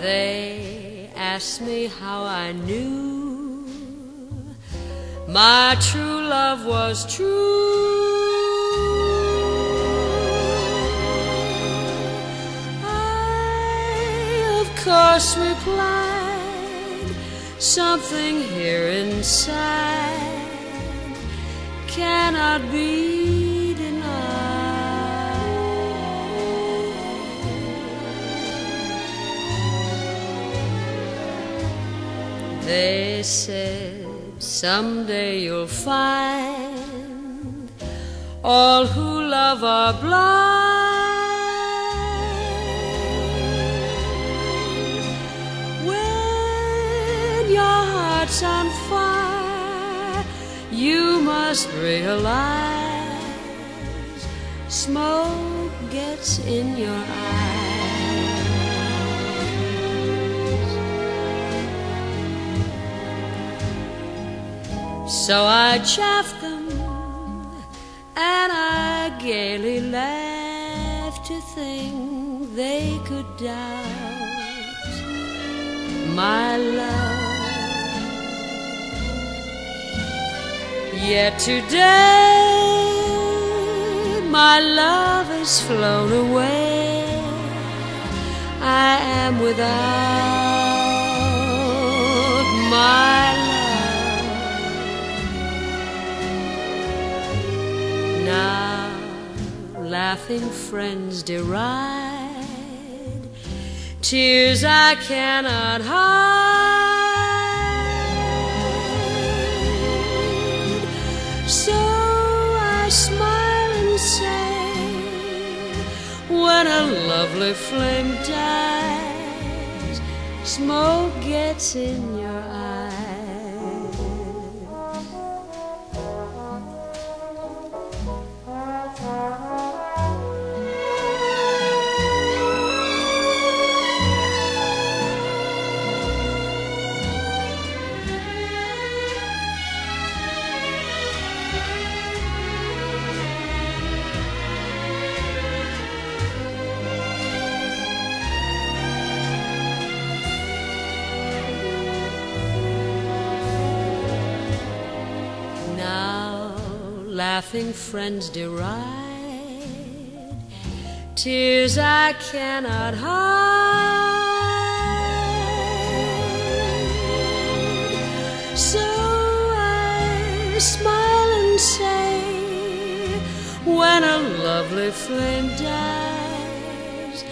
They asked me how I knew my true love was true. I, of course, replied, something here inside cannot be They said someday you'll find all who love are blind. When your heart's on fire, you must realize smoke gets in your eyes. So I chaffed them and I gaily laughed to think they could doubt my love. Yet today my love has flown away. I am without my laughing friends deride tears I cannot hide. So I smile and say, when a lovely flame dies, smoke gets in your laughing friends deride tears I cannot hide. So I smile and say, when a lovely flame dies,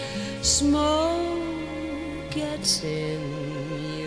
smoke gets in your